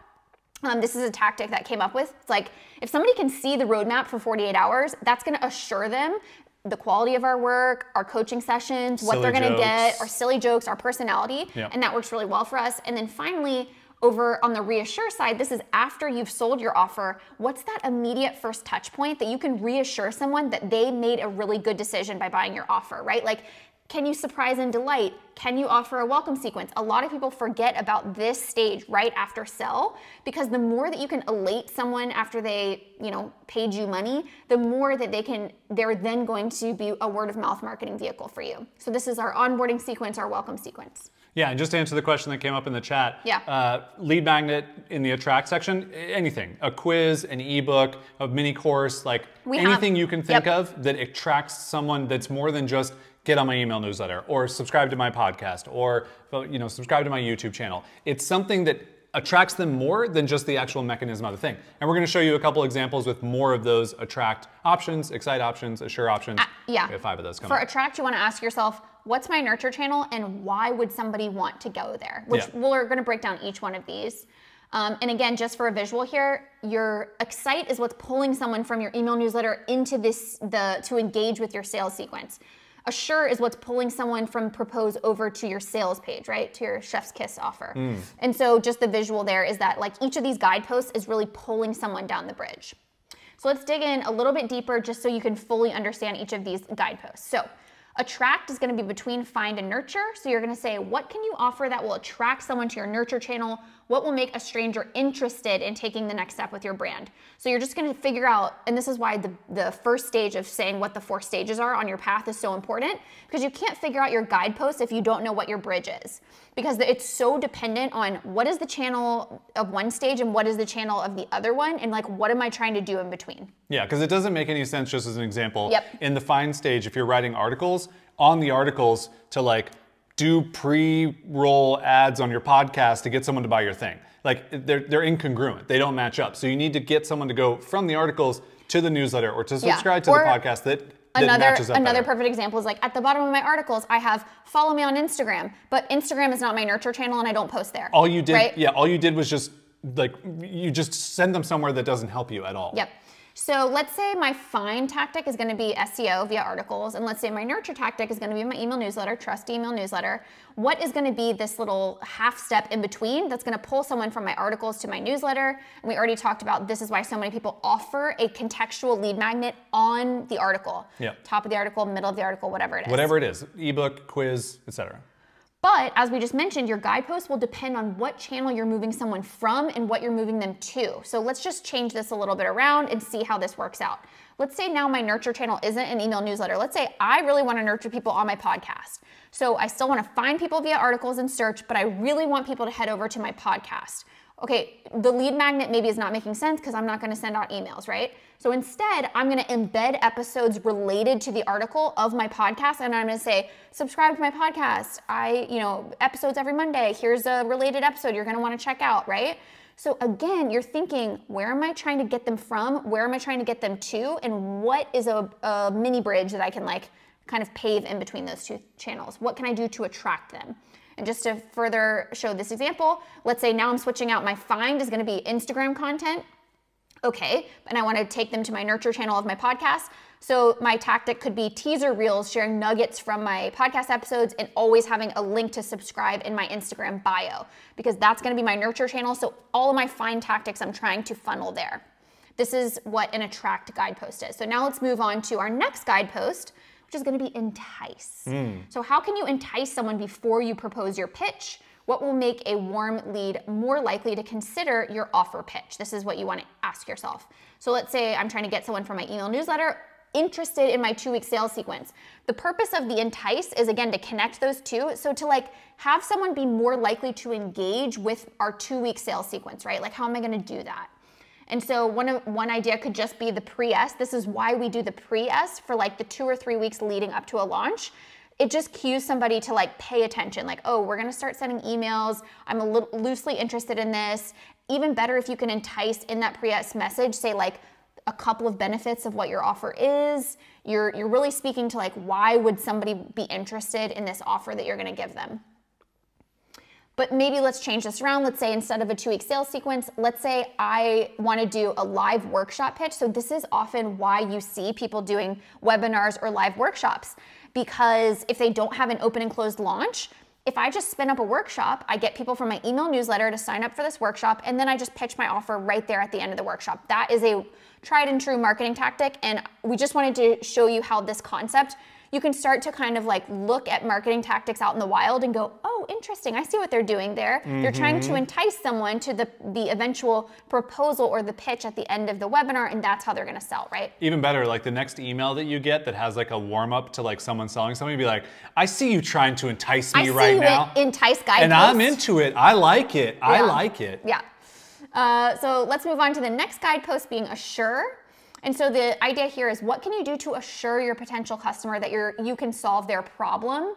Um, this is a tactic that came up with. It's like if somebody can see the roadmap for 48 hours, that's going to assure them the quality of our work, our coaching sessions, silly what they're going to get, our silly jokes, our personality, yep. and that works really well for us. And then finally, over on the reassure side, this is after you've sold your offer. What's that immediate first touch point that you can reassure someone that they made a really good decision by buying your offer, right? Like can you surprise and delight? Can you offer a welcome sequence? A lot of people forget about this stage right after sell because the more that you can elate someone after they, you know, paid you money, the more that they can they're then going to be a word of mouth marketing vehicle for you. So this is our onboarding sequence, our welcome sequence. Yeah, and just to answer the question that came up in the chat, yeah. Uh, lead magnet in the attract section, anything, a quiz, an ebook, a mini course, like we anything have, you can think yep. of that attracts someone that's more than just get on my email newsletter or subscribe to my podcast or you know subscribe to my YouTube channel. It's something that attracts them more than just the actual mechanism of the thing. And we're going to show you a couple examples with more of those attract options, excite options, assure options. Uh, yeah. We have five of those coming. For attract, you want to ask yourself, what's my nurture channel and why would somebody want to go there? Which yeah. we're going to break down each one of these. Um, and again, just for a visual here, your excite is what's pulling someone from your email newsletter into this the to engage with your sales sequence. Assure is what's pulling someone from propose over to your sales page, right? To your chef's kiss offer. Mm. And so just the visual there is that like each of these guideposts is really pulling someone down the bridge. So let's dig in a little bit deeper just so you can fully understand each of these guideposts. So Attract is going to be between find and nurture. So you're going to say, what can you offer that will attract someone to your nurture channel what will make a stranger interested in taking the next step with your brand. So you're just gonna figure out, and this is why the, the first stage of saying what the four stages are on your path is so important, because you can't figure out your guideposts if you don't know what your bridge is. Because it's so dependent on what is the channel of one stage and what is the channel of the other one, and like what am I trying to do in between. Yeah, because it doesn't make any sense, just as an example, Yep. in the find stage, if you're writing articles, on the articles to like do pre-roll ads on your podcast to get someone to buy your thing. Like they're, they're incongruent. They don't match up. So you need to get someone to go from the articles to the newsletter or to Yeah. subscribe to the podcast that, that another matches up another better. perfect example is like at the bottom of my articles i have follow me on instagram but instagram is not my nurture channel and i don't post there all you did, right? yeah, all you did was just like you just send them somewhere that doesn't help you at all. Yep. So let's say my find tactic is going to be SEO via articles, and let's say my nurture tactic is going to be my email newsletter, trust email newsletter. What is going to be this little half step in between that's going to pull someone from my articles to my newsletter? And we already talked about this is why so many people offer a contextual lead magnet on the article. Yep. Top of the article, middle of the article, whatever it is. Whatever it is, ebook, quiz, etc. But as we just mentioned, your guidepost will depend on what channel you're moving someone from and what you're moving them to. So let's just change this a little bit around and see how this works out. Let's say now my nurture channel isn't an email newsletter. Let's say I really want to nurture people on my podcast. So I still want to find people via articles and search, but I really want people to head over to my podcast. Okay, the lead magnet maybe is not making sense because I'm not going to send out emails, right? So instead, I'm going to embed episodes related to the article of my podcast and I'm going to say, subscribe to my podcast. I, you know, episodes every Monday. Here's a related episode you're going to want to check out, right? So again, you're thinking, where am I trying to get them from? Where am I trying to get them to? And what is a, a mini bridge that I can like kind of pave in between those two channels? What can I do to attract them? And just to further show this example, let's say now I'm switching out my find is gonna be Instagram content. Okay, and I wanna take them to my nurture channel of my podcast. So my tactic could be teaser reels, sharing nuggets from my podcast episodes and always having a link to subscribe in my Instagram bio because that's gonna be my nurture channel. So all of my find tactics I'm trying to funnel there. This is what an attract guidepost is. So now let's move on to our next guidepost, which is gonna be entice. Hmm. So how can you entice someone before you propose your pitch? What will make a warm lead more likely to consider your offer pitch? This is what you wanna ask yourself. So let's say I'm trying to get someone from my email newsletter interested in my two week sales sequence. The purpose of the entice is again to connect those two. So to like have someone be more likely to engage with our two week sales sequence, right? Like, how am I gonna do that? And so one one idea could just be the pre-S. This is why we do the pre-S for like the two or three weeks leading up to a launch. It just cues somebody to like pay attention, like, oh, we're gonna start sending emails. I'm a little loosely interested in this. Even better if you can entice in that pre-S message, say like a couple of benefits of what your offer is. You're you're really speaking to like why would somebody be interested in this offer that you're gonna give them. But maybe let's change this around. Let's say instead of a two week sales sequence, let's say I want to do a live workshop pitch. So, this is often why you see people doing webinars or live workshops because if they don't have an open and closed launch, if I just spin up a workshop, I get people from my email newsletter to sign up for this workshop, and then I just pitch my offer right there at the end of the workshop. That is a tried and true marketing tactic, and we just wanted to show you how this concept you can start to kind of like look at marketing tactics out in the wild and go, oh, interesting. I see what they're doing there. They're trying to entice someone to the, the eventual proposal or the pitch at the end of the webinar, and that's how they're gonna sell, right? Even better, like the next email that you get that has like a warm up to like someone selling something, be like, I see you trying to entice me I see right you now. entice guideposts. and I'm into it. I like it. I like it. Yeah. Uh, so let's move on to the next guidepost being assure. And so the idea here is what can you do to assure your potential customer that you're, you can solve their problem?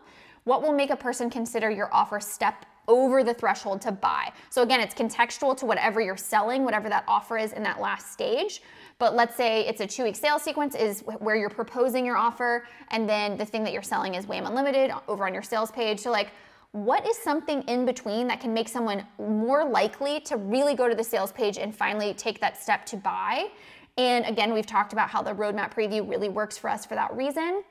What will make a person consider your offer step over the threshold to buy? So again, it's contextual to whatever you're selling, whatever that offer is in that last stage. But let's say it's a two week sales sequence is where you're proposing your offer and then the thing that you're selling is WAIM Unlimited over on your sales page. So like what is something in between that can make someone more likely to really go to the sales page and finally take that step to buy? And again, we've talked about how the roadmap preview really works for us for that reason.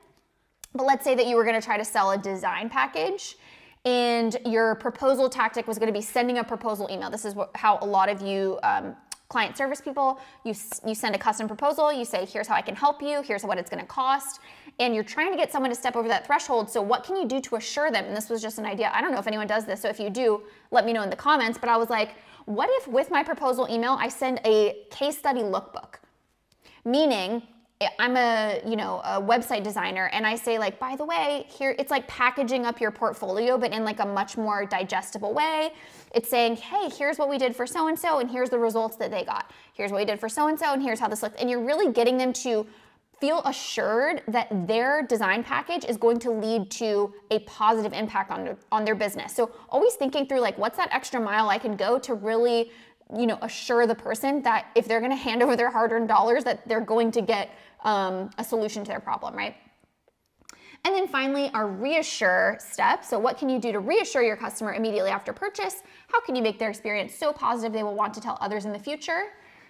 But let's say that you were going to try to sell a design package and your proposal tactic was going to be sending a proposal email. This is what, how a lot of you um, client service people. You, you send a custom proposal, you say, here's how I can help you, here's what it's gonna cost. And you're trying to get someone to step over that threshold. So, what can you do to assure them? And this was just an idea. I don't know if anyone does this. So, if you do, let me know in the comments. But I was like, what if with my proposal email, I send a case study lookbook? Meaning, I'm a, you know, a website designer and I say like, by the way, here it's like packaging up your portfolio but in like a much more digestible way. It's saying, "Hey, here's what we did for so and so and here's the results that they got. Here's what we did for so and so and here's how this looked." And you're really getting them to feel assured that their design package is going to lead to a positive impact on their, on their business. So always thinking through like what's that extra mile I can go to really you know assure the person that if they're going to hand over their hard-earned dollars that they're going to get um, a solution to their problem, right? And then finally, our reassure step. So, what can you do to reassure your customer immediately after purchase? How can you make their experience so positive they will want to tell others in the future?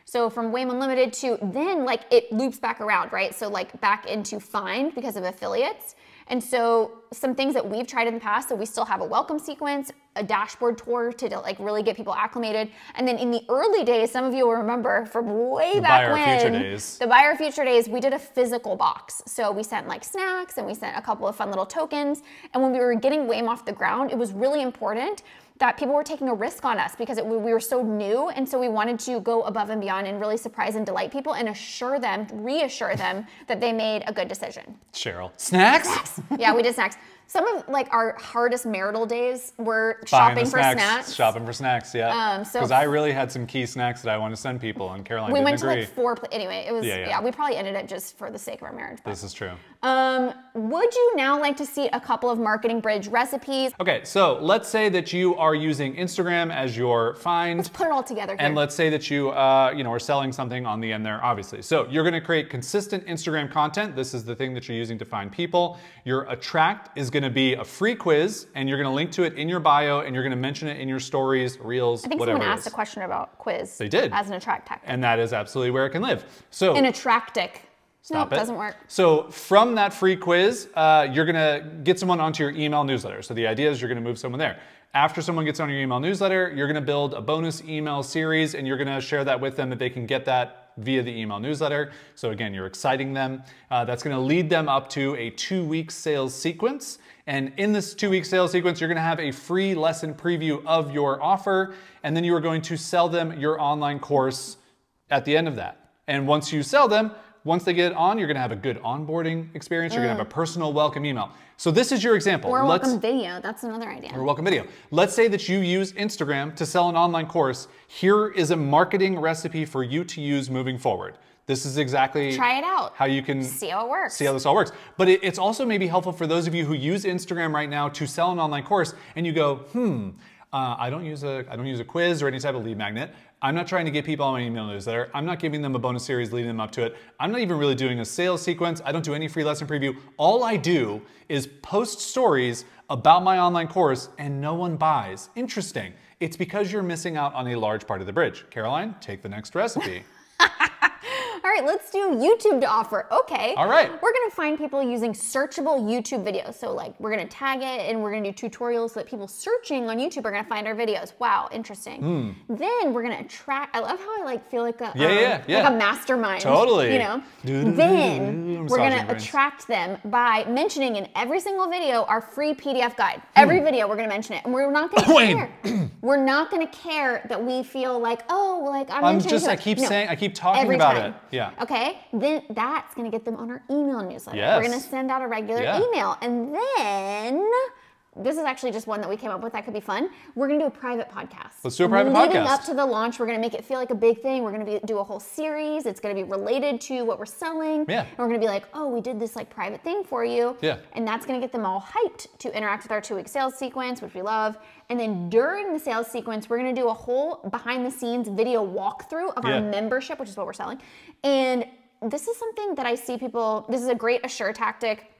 So, from WAIM Unlimited to then, like, it loops back around, right? So, like, back into Find because of affiliates. And so some things that we've tried in the past, so we still have a welcome sequence, a dashboard tour to like really get people acclimated. And then in the early days, some of you will remember from way the back buyer when, future days. the buyer future days, we did a physical box. So we sent like snacks and we sent a couple of fun little tokens. And when we were getting WAIM off the ground, it was really important that people were taking a risk on us because it, we were so new. And so we wanted to go above and beyond and really surprise and delight people and assure them, reassure them that they made a good decision. Cheryl. Snacks? yeah, we did snacks. Some of like our hardest marital days were shopping for snacks. Shopping for snacks, yeah. Um, so- Because I really had some key snacks that I want to send people, and Caroline We went agree. to like four. Anyway, it was Yeah, yeah, yeah. We probably ended it just for the sake of our marriage. But. this is true. Um, would you now like to see a couple of marketing bridge recipes? Okay, so let's say that you are using Instagram as your find. Let's put it all together here. And let's say that you, uh, you know, are selling something on the end there, obviously. So you're going to create consistent Instagram content. This is the thing that you're using to find people. Your attract is going to be a free quiz, and you're going to link to it in your bio, and you're going to mention it in your stories, reels, I think whatever. someone asked a question about quiz. They did. As an attract tactic. And that is absolutely where it can live. So An attractic. Stop nope, it. doesn't work. So from that free quiz, uh, you're gonna get someone onto your email newsletter. So the idea is you're gonna move someone there. After someone gets on your email newsletter, you're gonna build a bonus email series and you're gonna share that with them that they can get that via the email newsletter. So again, you're exciting them. Uh, that's gonna lead them up to a two-week sales sequence. And in this two-week sales sequence, you're gonna have a free lesson preview of your offer, and then you are going to sell them your online course at the end of that. And once you sell them, once they get on, you're gonna have a good onboarding experience. You're gonna have a personal welcome email. So this is your example. Mm. Or Let's- welcome video. That's another idea. or welcome video. Let's say that you use Instagram to sell an online course. Here is a marketing recipe for you to use moving forward. This is exactly Try it out. how you can See how it works. see how this all works. But it, it's also maybe helpful for those of you who use Instagram right now to sell an online course, and you go, hmm, uh, I don't use a I don't use a quiz or any type of lead magnet. I'm not trying to get people on my email newsletter. I'm not giving them a bonus series leading them up to it. I'm not even really doing a sales sequence. I don't do any free lesson preview. All I do is post stories about my online course and no one buys. Interesting. It's because you're missing out on a large part of the bridge. Caroline, take the next recipe. All right, let's do YouTube to offer. Okay. All right. We're gonna find people using searchable YouTube videos. So like we're gonna tag it and we're gonna do tutorials so that people searching on YouTube are gonna find our videos. Wow, interesting. Then we're gonna attract. I love how I like feel like a. Yeah, um, yeah, yeah. like a mastermind. Totally. You know. Then we're gonna brains. attract them by mentioning in every single video our free PDF guide. Hmm. Every video we're gonna mention it, and we're not gonna Wait. care. we're not gonna care that we feel like oh like I'm, I'm just- I keep No. saying- I keep talking Every about time. it. Yeah. Okay, then that's gonna get them on our email newsletter. Yes. We're gonna send out a regular Yeah. email. And then this is actually just one that we came up with that could be fun. We're gonna do a private podcast. Let's do a private Leading podcast. up to the launch, we're gonna make it feel like a big thing. We're gonna be, do a whole series. It's gonna be related to what we're selling. Yeah. And we're gonna be like, oh, we did this like private thing for you. Yeah. And that's gonna get them all hyped to interact with our two-week sales sequence, which we love. And then during the sales sequence, we're gonna do a whole behind-the-scenes video walkthrough of Yeah. our membership, which is what we're selling. And this is something that I see people, this is a great assure tactic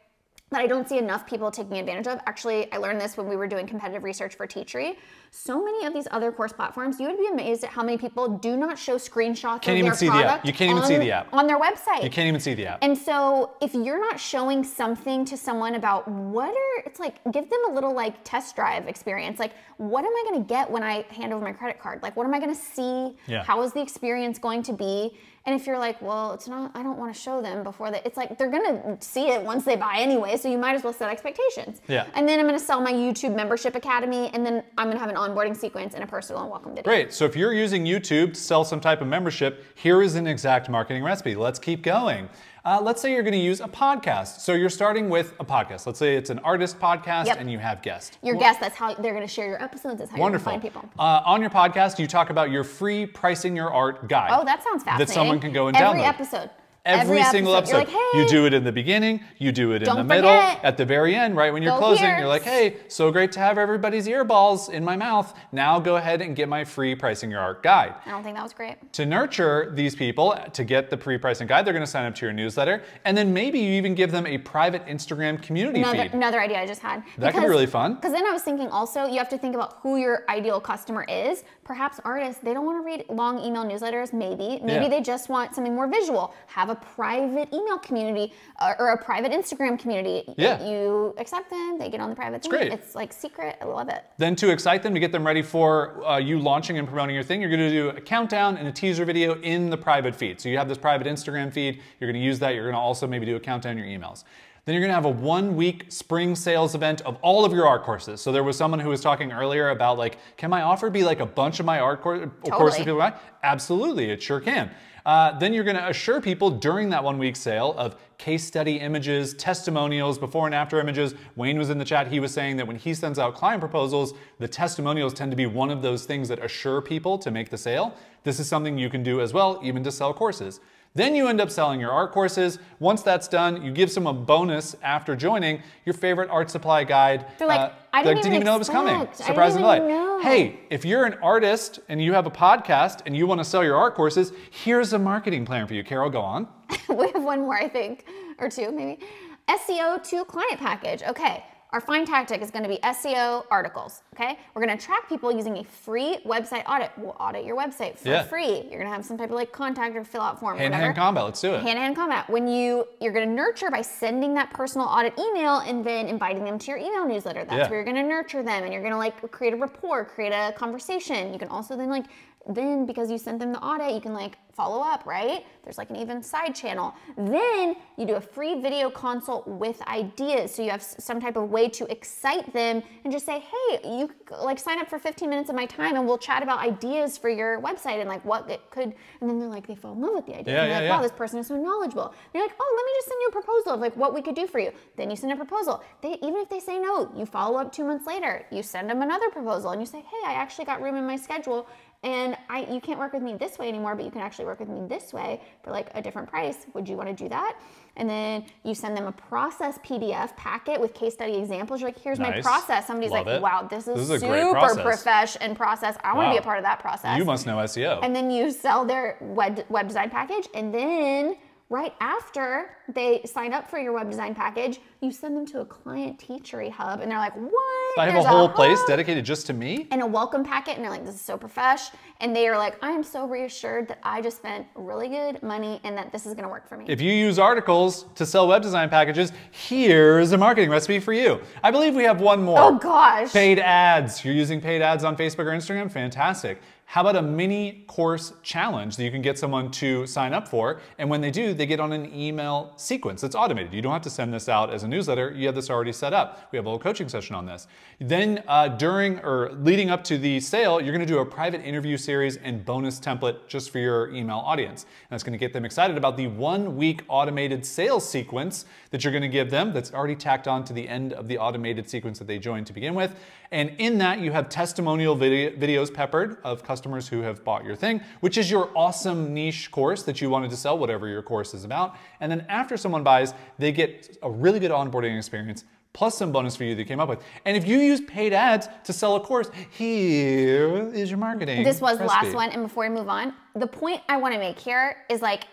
that I don't see enough people taking advantage of. Actually, I learned this when we were doing competitive research for Teachery. So many of these other course platforms, you would be amazed at how many people do not show screenshots Can't of even their see the app. product You can't even on, see the app. on their website. You can't even see the app. And so if you're not showing something to someone about what are, it's like, give them a little like test drive experience. Like, what am I gonna get when I hand over my credit card? Like, what am I gonna see? Yeah. How is the experience going to be? And if you're like, well, it's not, I don't wanna show them before that, it's like, they're gonna see it once they buy anyway, so you might as well set expectations. Yeah. And then I'm gonna sell my YouTube membership academy, and then I'm gonna have an onboarding sequence and a personal and welcome video. Great. So if you're using YouTube to sell some type of membership, here is an exact marketing recipe. Let's keep going. Uh, let's say you're going to use a podcast. So you're starting with a podcast. Let's say it's an artist podcast Yep. and you have guests. Your guests, that's how they're gonna share your episodes, that's how Wonderful. you're gonna find people. Uh, on your podcast, you talk about your free pricing your art guide. Oh, that sounds fascinating. That someone can go and Every download. episode. Every, single episode. Like, hey, You do it in the beginning, you do it in the middle, forget. at the very end, right when you're Go closing, here. you're like, hey, so great to have everybody's earballs in my mouth. Now go ahead and get my free pricing your art guide. I don't think that was great. To nurture these people to get the pre-pricing guide, they're going to sign up to your newsletter, and then maybe you even give them a private Instagram community Another, feed. another idea I just had. That could be really fun. Because then I was thinking also, you have to think about who your ideal customer is. Perhaps artists, they don't want to read long email newsletters, maybe. Maybe Yeah. they just want something more visual. Have a private email community uh, or a private Instagram community. Yeah. You accept them, they get on the private thing. great. It's like secret. I love it. Then to excite them, to get them ready for uh, you launching and promoting your thing, you're going to do a countdown and a teaser video in the private feed. So you have this private Instagram feed. You're going to use that. You're going to also maybe do a countdown in your emails. Then you're going to have a one-week spring sales event of all of your art courses. So there was someone who was talking earlier about like, can my offer be like a bunch of my art cour- courses people buy? Absolutely, it sure can. Uh, then you're going to assure people during that one week sale of case study images, testimonials, before and after images. Wayne was in the chat. He was saying that when he sends out client proposals, the testimonials tend to be one of those things that assure people to make the sale. This is something you can do as well, even to sell courses. Then you end up selling your art courses. Once that's done, you give someone a bonus after joining your favorite art supply guide. uh, They're like, I didn't that even know it was coming. Surprise and delight. know. Hey, if you're an artist and you have a podcast and you want to sell your art courses, here's a marketing plan for you. Carol, go on. we have one more, I think, or two maybe. SEO to client package. Okay, our fine tactic is going to be SEO articles. Okay, we're going to track people using a free website audit. We'll audit your website for Yeah. free. You're going to have some type of like contact or fill out form. Hand to whatever. hand combat. Let's do it. Hand-to-hand combat. When you you're going to nurture by sending that personal audit email and then inviting them to your email newsletter. That's Yeah. where you're going to nurture them and you're going to like create a rapport, create a conversation. You can also then like then because you sent them the audit, you can like follow up, right? There's like an even side channel. Then you do a free video consult with ideas. So you have some type of way to excite them and just say, "Hey, you like sign up for 15 minutes of my time and we'll chat about ideas for your website and like what it could." And then they're like they fall in love with the idea. Yeah, and they're yeah, like, yeah. "Wow, this person is so knowledgeable." You're like, "Oh, let me just send you a proposal of like what we could do for you." Then you send a proposal. They even if they say no, you follow up 2 months later. You send them another proposal and you say, "Hey, I actually got room in my schedule and I you can't work with me this way anymore, but you can actually work with me this way for like a different price. Would you want to do that?" And then you send them a process PDF packet with case study examples. You're like, "Here's my process." Somebody's Love like, it. "Wow, this is, This is super profesh and process. I want to be a part of that process." You must know SEO. and then you sell their web, web design package and then right after they sign up for your web design package you send them to a client teachery hub and they're like what I have There's a whole place dedicated just to me. and a welcome packet and they're like this is so profesh and they are like i am so reassured that i just spent really good money and that this is going to work for me If you use articles to sell web design packages, here's a marketing recipe for you. I believe we have one more. oh gosh Paid ads. You're using paid ads on Facebook or Instagram? Fantastic. How about a mini course challenge that you can get someone to sign up for? And when they do, they get on an email sequence that's automated. You don't have to send this out as a newsletter. You have this already set up. We have a little coaching session on this. Then uh, during or leading up to the sale, you're going to do a private interview series and bonus template just for your email audience. And that's going to get them excited about the one week automated sales sequence that you're going to give them that's already tacked on to the end of the automated sequence that they joined to begin with. And in that, you have testimonial video, videos peppered of customers who have bought your thing, which is your awesome niche course that you wanted to sell, whatever your course is about. And then after someone buys, they get a really good onboarding experience plus some bonus for you that you came up with. And if you use paid ads to sell a course, here is your marketing. this was recipe. last one and before we move on the point i want to make here is like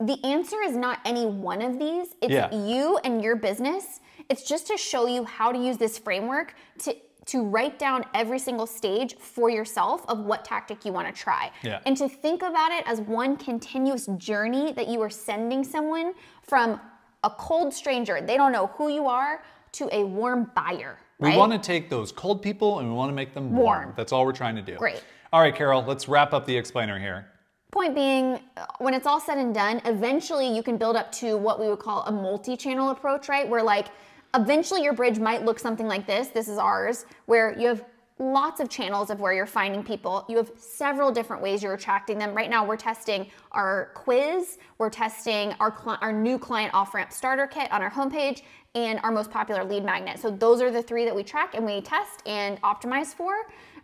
the answer is not any one of these it's Yeah. you and your business It's just to show you how to use this framework to to write down every single stage for yourself of what tactic you want to try. Yeah. And to think about it as one continuous journey that you are sending someone from a cold stranger, they don't know who you are, to a warm buyer. We want to take those cold people and we want to make them warm. Warm. That's all we're trying to do. Great. All right, Carol, let's wrap up the explainer here. Point being, uh, when it's all said and done, eventually you can build up to what we would call a multi channel approach, right? Where, like, eventually your bridge might look something like this. This is ours, where you have lots of channels of where you're finding people. You have several different ways you're attracting them. Right now, we're testing our quiz, we're testing our, our new client off ramp starter kit on our homepage, and our most popular lead magnet. So, those are the three that we track and we test and optimize for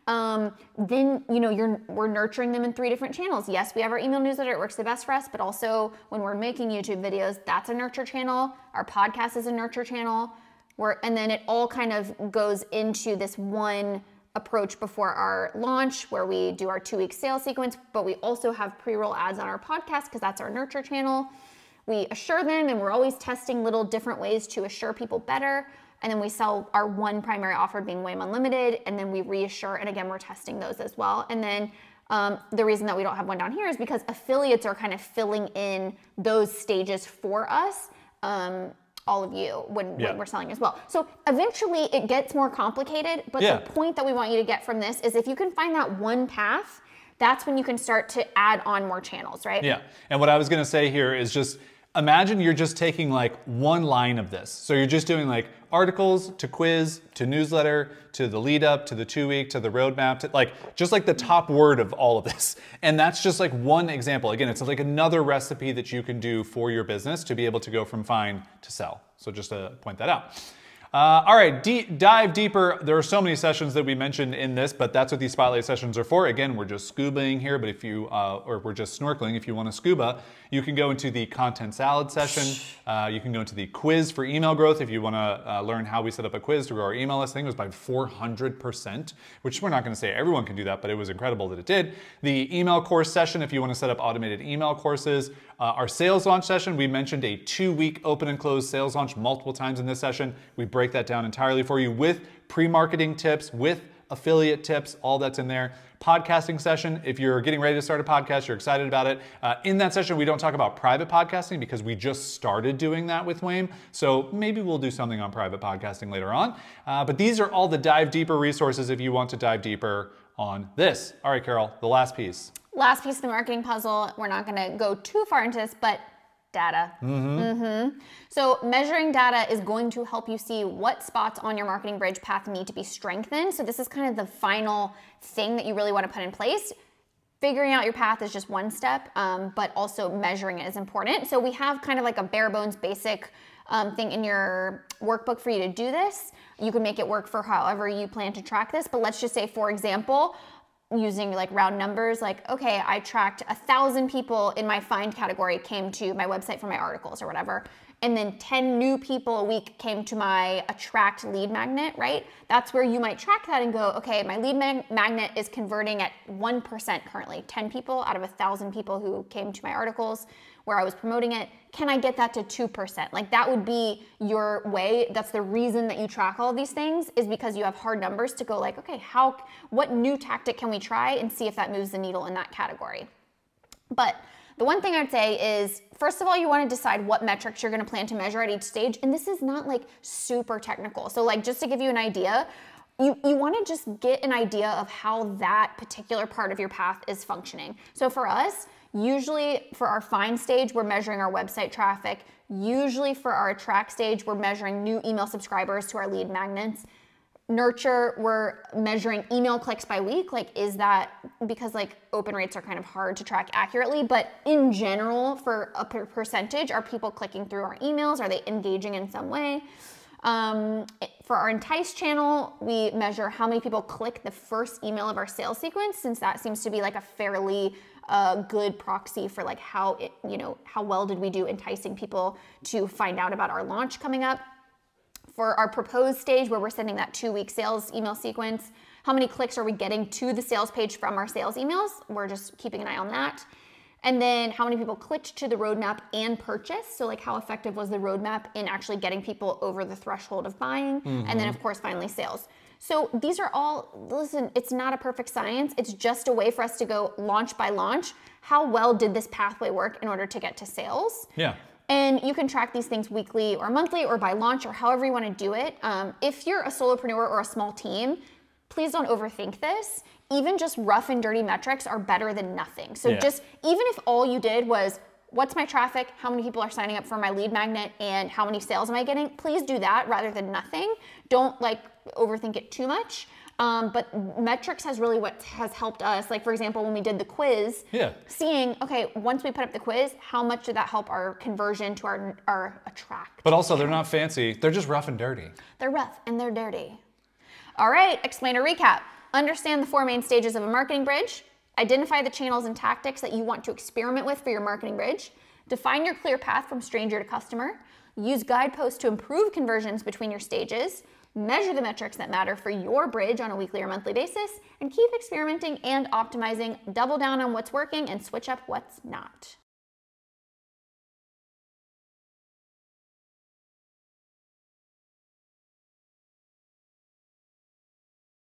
um, then you know you're we're nurturing them in three different channels. Yes, we have our email newsletter; it works the best for us. But also when we're making YouTube videos, that's a nurture channel. Our podcast is a nurture channel. We're, and then it all kind of goes into this one approach before our launch where we do our two week sales sequence, but we also have pre roll ads on our podcast because that's our nurture channel. We assure them, and we're always testing little different ways to assure people better. And then we sell our one primary offer being WAIM Unlimited, and then we reassure, and again, we're testing those as well. And then um, the reason that we don't have one down here is because affiliates are kind of filling in those stages for us. Um, all of you when, Yeah. when we're selling as well. So eventually it gets more complicated, but Yeah. the point that we want you to get from this is if you can find that one path, that's when you can start to add on more channels, right? Yeah. And what I was going to say here is just imagine you're just taking like one line of this. So you're just doing like articles to quiz to newsletter to the lead up to the two week to the roadmap to like just like the top word of all of this. And that's just like one example. Again, it's like another recipe that you can do for your business to be able to go from find to sell. So just to point that out. Uh, all right, deep, dive deeper. There are so many sessions that we mentioned in this, but that's what these spotlight sessions are for. Again, we're just scubaing here, but if you, uh, or we're just snorkeling. If you want to scuba, you can go into the content salad session. Uh, you can go into the quiz for email growth if you want to uh, learn how we set up a quiz to grow our email list. I think it was by 400%, which we're not going to say everyone can do that, but it was incredible that it did. The email course session, if you want to set up automated email courses. Uh, our sales launch session, we mentioned a two week open and close sales launch multiple times in this session. We break that down entirely for you with pre marketing tips, with affiliate tips, all that's in there. Podcasting session, if you're getting ready to start a podcast, you're excited about it. Uh, in that session, we don't talk about private podcasting because we just started doing that with WAIM. So maybe we'll do something on private podcasting later on. Uh, but these are all the dive deeper resources if you want to dive deeper on this. All right, Carol, the last piece. Last piece of the marketing puzzle, we're not gonna go too far into this, but data. Mm-hmm. So measuring data is going to help you see what spots on your marketing bridge path need to be strengthened. So this is kind of the final thing that you really want to put in place. Figuring out your path is just one step, um, but also measuring it is important. So we have kind of like a bare bones basic um, thing in your workbook for you to do this. You can make it work for however you plan to track this, but let's just say, for example, using like round numbers like okay i tracked a thousand people in my find category came to my website for my articles or whatever. And then 10 new people a week came to my attract lead magnet right? That's where you might track that and go okay my lead mag- magnet is converting at 1% currently. 10 people out of a thousand people who came to my articles where I was promoting it, can I get that to 2%? Like that would be your way. That's the reason that you track all these things is because you have hard numbers to go like, okay, how what new tactic can we try and see if that moves the needle in that category. But the one thing I'd say is, first of all, you want to decide what metrics you're going to plan to measure at each stage. And this is not like super technical. So, like, just to give you an idea, you, you want to just get an idea of how that particular part of your path is functioning. So, for us, usually for our find stage, we're measuring our website traffic. Usually for our attract stage, we're measuring new email subscribers to our lead magnets. Nurture we're measuring email clicks by week. Like is that because like open rates are kind of hard to track accurately? But in general for a per- percentage are people clicking through our emails? Are they engaging in some way? Um, for our entice channel we measure how many people click the first email of our sales sequence since that seems to be like a fairly uh, good proxy for like how it you know how well did we do enticing people to find out about our launch coming up for our proposed stage where we're sending that two week sales email sequence, how many clicks are we getting to the sales page from our sales emails? We're just keeping an eye on that. And then how many people clicked to the roadmap and purchased. So, like, how effective was the roadmap in actually getting people over the threshold of buying? Mm-hmm. And then, of course, finally, sales. So, these are all, listen, it's not a perfect science. It's just a way for us to go launch by launch. How well did this pathway work in order to get to sales? Yeah. And you can track these things weekly or monthly or by launch or however you want to do it. Um, if you're a solopreneur or a small team, please don't overthink this. Even just rough and dirty metrics are better than nothing. So yeah. just even if all you did was what's my traffic, how many people are signing up for my lead magnet, and how many sales am I getting, please do that rather than nothing. Don't like overthink it too much. Um, but metrics has really what has helped us. Like for example, when we did the quiz, yeah. seeing okay, once we put up the quiz, how much did that help our conversion to our our attract? But also, they're not fancy. They're just rough and dirty. They're rough and they're dirty. All right, explain a recap. Understand the four main stages of a marketing bridge. Identify the channels and tactics that you want to experiment with for your marketing bridge. Define your clear path from stranger to customer. Use guideposts to improve conversions between your stages measure the metrics that matter for your bridge on a weekly or monthly basis, and keep experimenting and optimizing. Double down on what's working and switch up what's not.